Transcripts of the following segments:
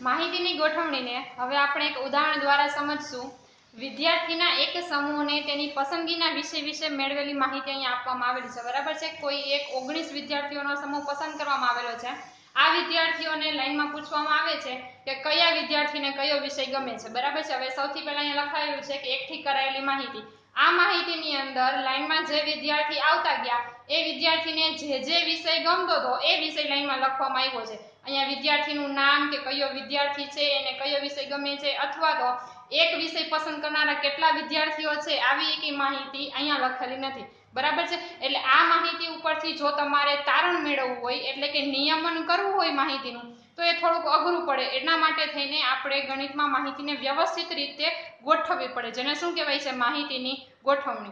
માહિતીની ગોઠવણીને હવે આપણે એક ઉદાહરણ દ્વારા સમજશું. વિદ્યાર્થીના એક સમૂહને તેની પસંદગીના વિષય વિશે મેળવેલી માહિતી અહીંયા આપવામાં આવેલી છે. બરાબર છે? કોઈ એક ઓગણીસ વિદ્યાર્થીઓનો સમૂહ પસંદ કરવામાં આવેલો છે. આ વિદ્યાર્થીઓને લાઈનમાં પૂછવામાં આવે છે કે કયા વિદ્યાર્થીને કયો વિષય ગમે છે. બરાબર છે? હવે સૌથી પહેલા અહીંયા લખાયેલું છે કે એકઠી કરાયેલી માહિતી. આ માહિતીની અંદર લાઈનમાં જે વિદ્યાર્થી આવતા ગયા, એ વિદ્યાર્થીને જે જે વિષય ગમતો હતો, એ વિષય લાઈનમાં લખવામાં આવ્યો છે. અહીંયા વિદ્યાર્થીનું નામ કે કયો વિદ્યાર્થી છે એને કયો વિષય ગમે છે અથવા તો એક વિષય પસંદ કરનારા કેટલા વિદ્યાર્થીઓ છે, આવી એક માહિતી અહીંયા લખેલી નથી. બરાબર છે? એટલે આ માહિતી ઉપરથી જો તમારે તારણ મેળવવું હોય, એટલે કે નિયમન કરવું હોય માહિતીનું તો એ થોડુંક અઘરું પડે. એના માટે થઈને આપણે ગણિતમાં માહિતીને વ્યવસ્થિત રીતે ગોઠવવી પડે. જેને શું કહેવાય છે? માહિતીની ગોઠવણી.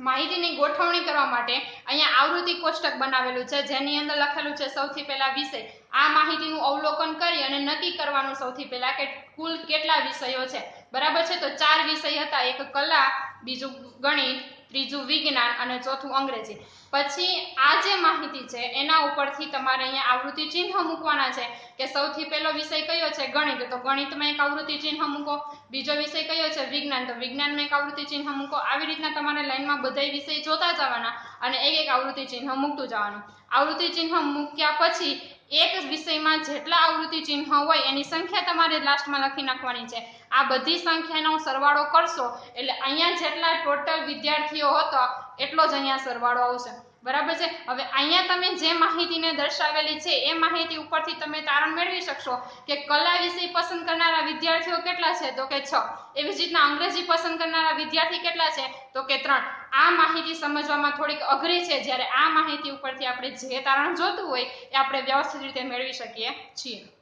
માહિતીની ગોઠવણી કરવા માટે અહીંયા આવૃત્તિ કોષ્ટક બનાવેલું છે, જેની અંદર લખેલું છે સૌથી પહેલા વિષય. આ માહિતીનું અવલોકન કરી અને નક્કી કરવાનું સૌથી પહેલા કે કુલ કેટલા વિષયો છે. બરાબર છે? તો ચાર વિષય હતા. એક કલા, બીજું ગણિત ત્રીજું વિજ્ઞાન અને ચોથું અંગ્રેજી. પછી આ જે માહિતી છે, એના ઉપરથી તમારે અહીંયા આવૃત્તિ ચિહ્ન મૂકવાના છે, કે સૌથી પહેલો વિષય કયો છે? ગણિત. તો ગણિતમાં એક આવૃત્તિ ચિહ્ન મૂકો. બીજો વિષય કયો છે? વિજ્ઞાન. તો વિજ્ઞાનમાં એક આવૃત્તિ ચિહ્ન મૂકો. આવી રીતના તમારે લાઈનમાં બધા વિષય જોતા જવાના અને એક એક આવૃત્તિ ચિહ્ન મૂકતું જવાનું. આવૃત્તિ ચિહ્ન મૂક્યા પછી એક વિષયમાં જેટલા આવૃત્તિ ચિહ્ન હોય, એની સંખ્યા તમારે લાસ્ટમાં લખી નાખવાની છે. આ બધી સંખ્યાનો સરવાળો કરશો, એટલે અહીંયા જેટલા ટોટલ વિદ્યાર્થીઓ હતો, એટલો જ અહીંયા સરવાળો આવશે. બરાબર છે? હવે અહીંયા તમે જે માહિતીને દર્શાવેલી છે, એ માહિતી ઉપરથી તમે તારણ મેળવી શકશો કે કલા વિષય પસંદ કરનારા વિદ્યાર્થીઓ કેટલા છે? તો કે છ. એવી જ રીતના અંગ્રેજી પસંદ કરનારા વિદ્યાર્થી કેટલા છે? તો કે ત્રણ. આ માહિતી સમજવામાં થોડીક અઘરી છે. જ્યારે આ માહિતી ઉપરથી આપણે જે તારણ જોતું હોય, એ આપણે વ્યવસ્થિત રીતે મેળવી શકીએ છીએ.